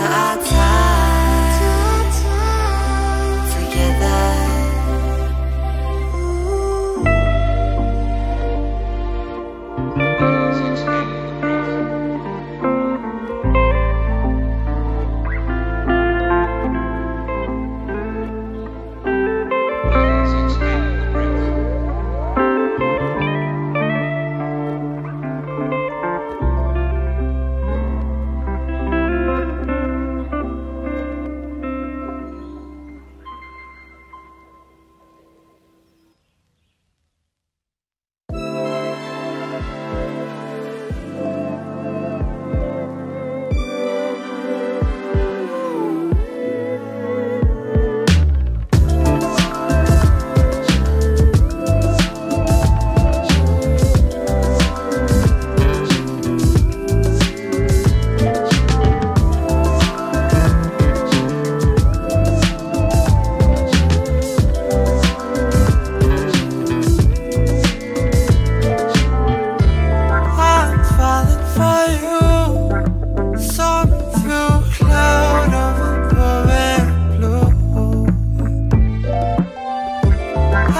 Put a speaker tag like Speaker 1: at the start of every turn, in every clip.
Speaker 1: I time.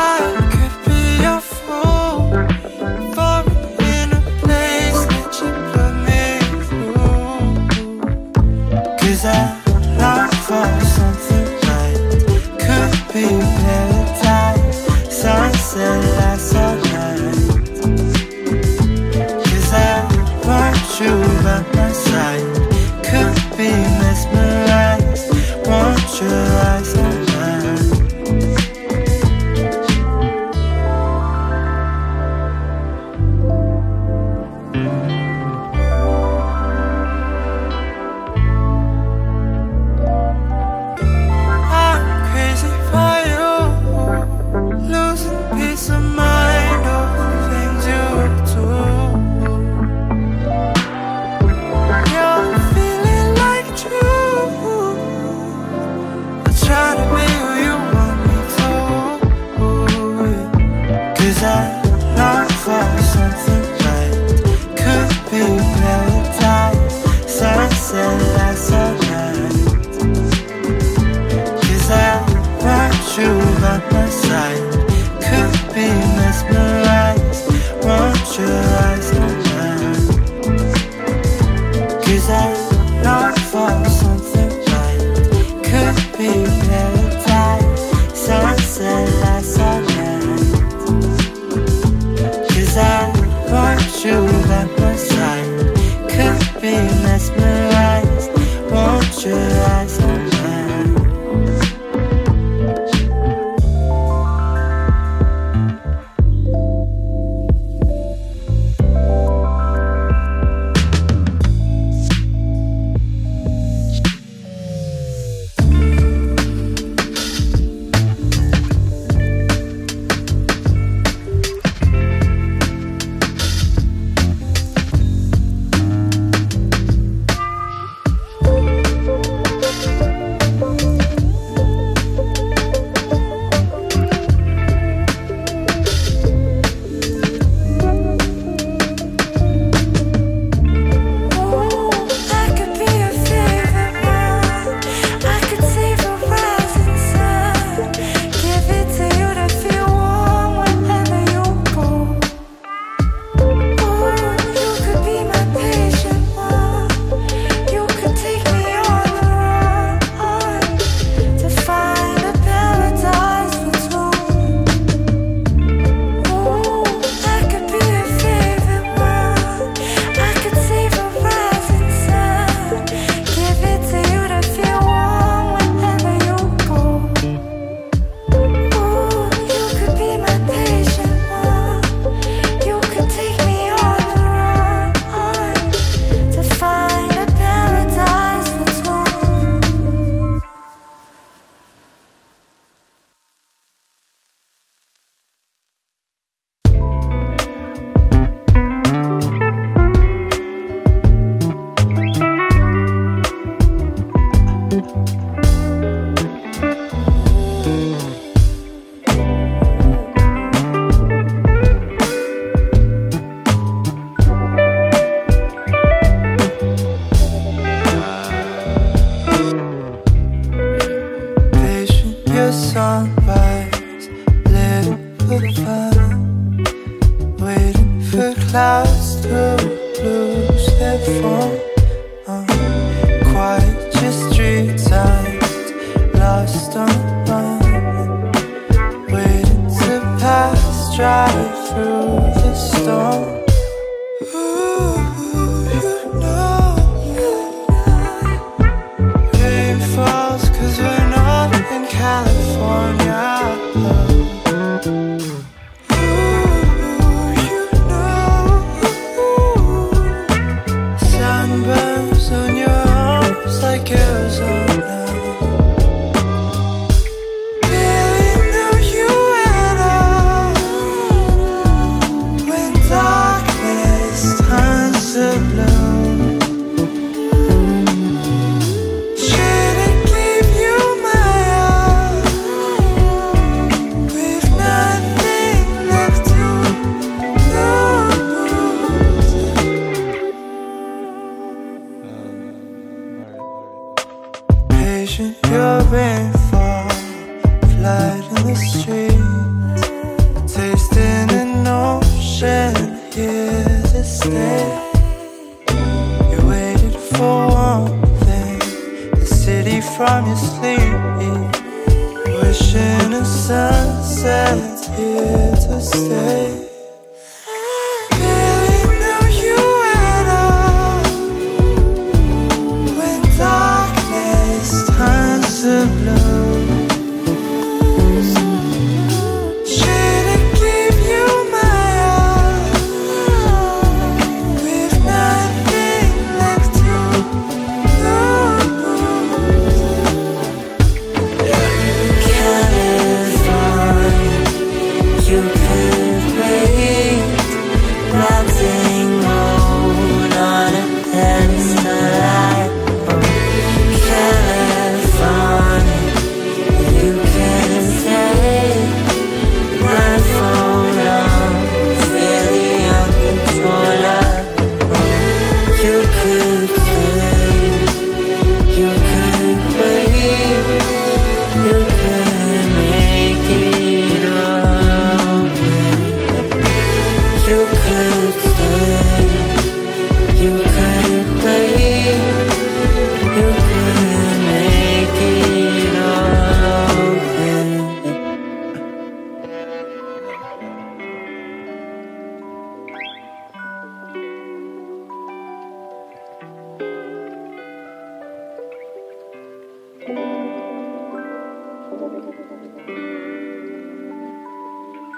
Speaker 1: high I long for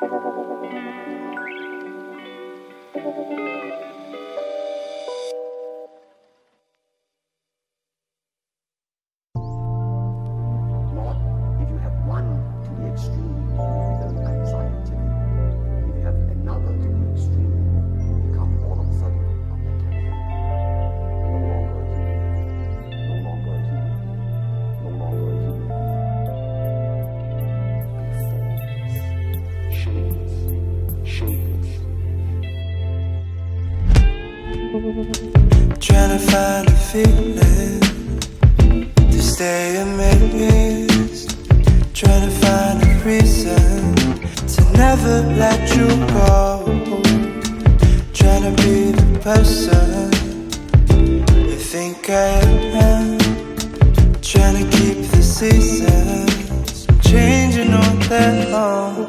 Speaker 1: Thank you. your
Speaker 2: maybes
Speaker 1: Trying to find a reason To never let you go. Trying to be the person You think I am. Trying to keep the seasons Changing on their own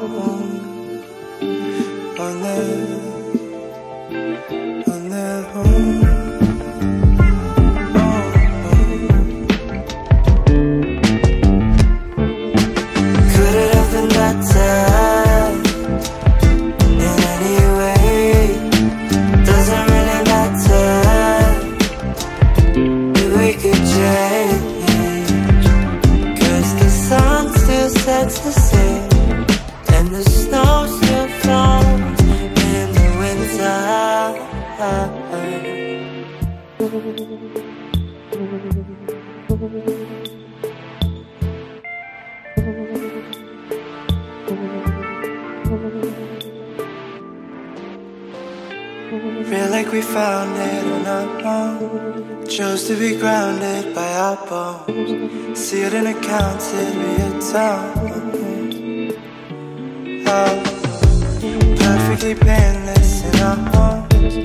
Speaker 1: serious out How perfectly painless in our homes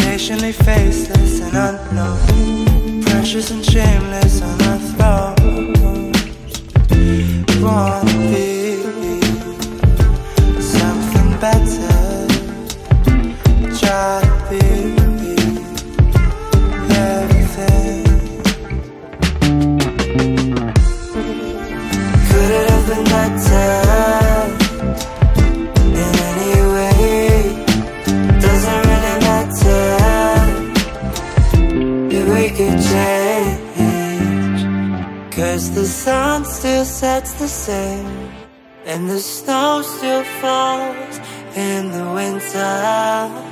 Speaker 1: Patiently faceless and unknown. Precious and shameless on our thrones Won't be something better. that's the same. And the snow still falls in the winter.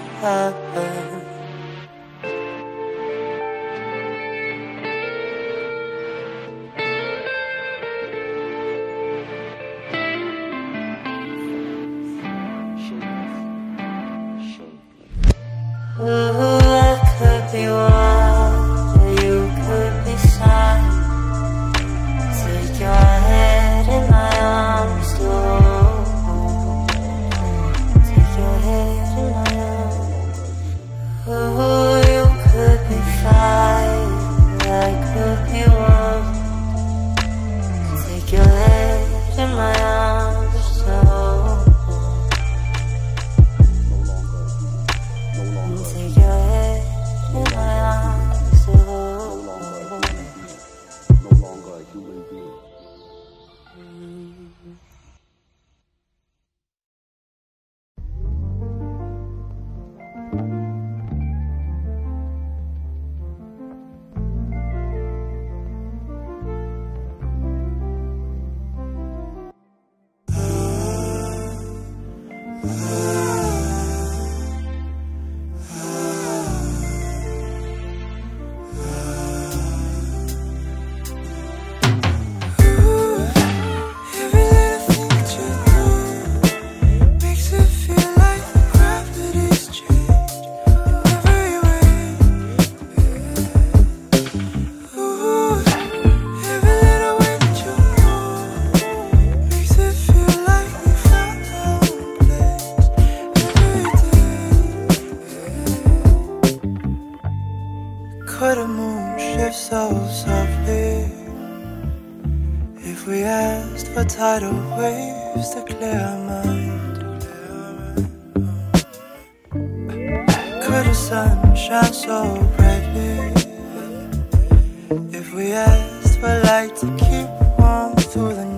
Speaker 1: Could the sun shine so brightly if we asked for light to keep warm through the night?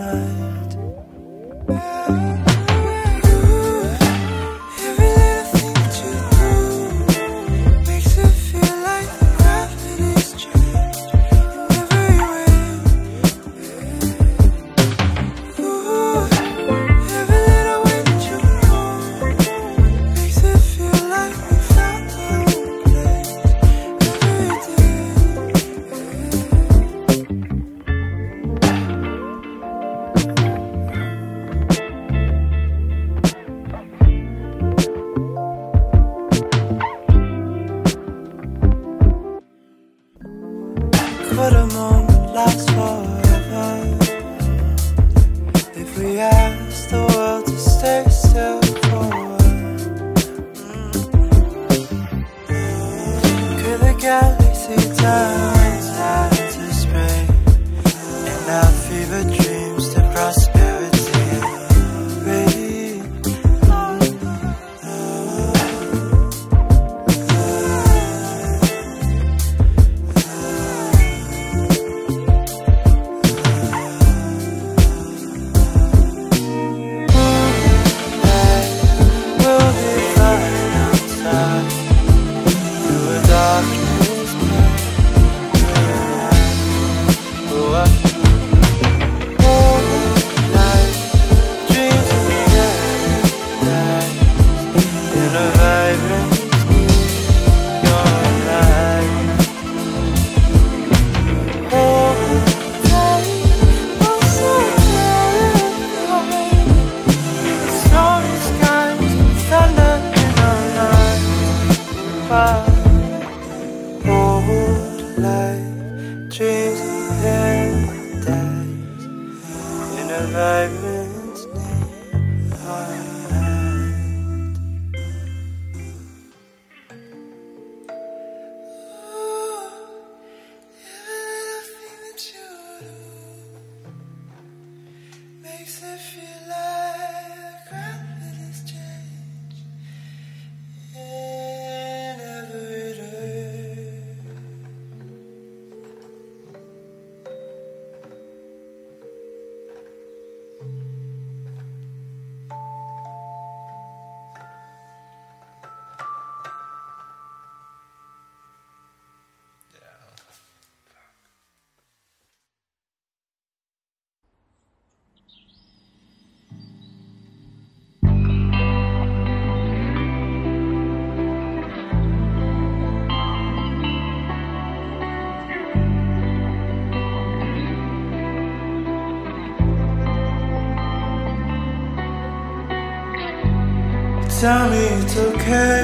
Speaker 1: Tell me it's okay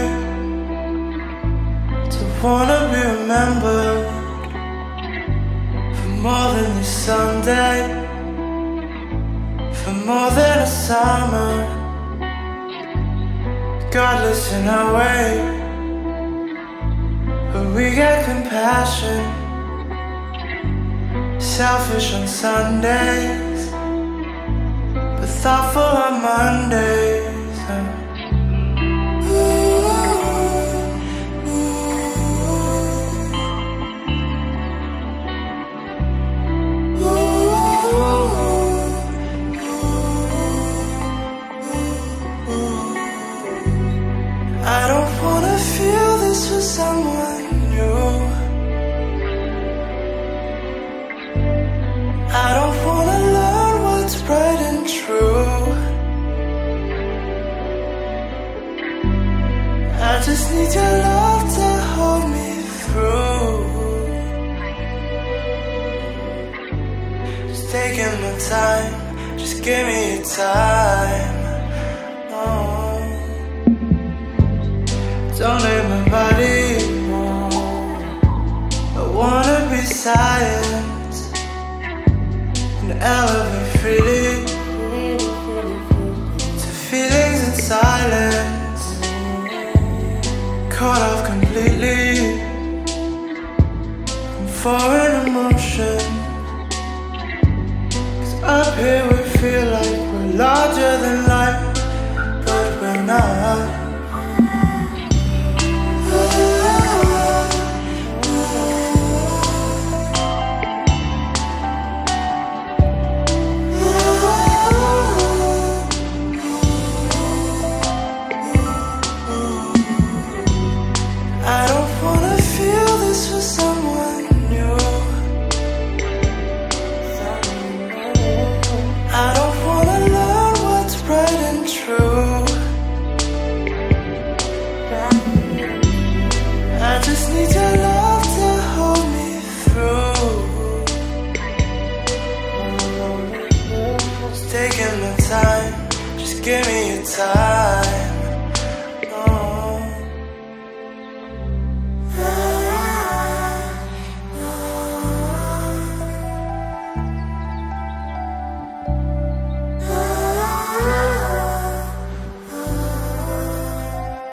Speaker 1: to wanna be remembered for more than this Sunday, for more than a summer. Godless in our way, but we get compassion. Selfish on Sundays, but thoughtful on Mondays. I don't wanna feel this for someone new. Just need your love to hold me through. Just taking my time, just give me your time. Oh. Don't let my body move. I wanna be silent and elevate freely Caught off completely from foreign emotion. 'Cause up here we feel like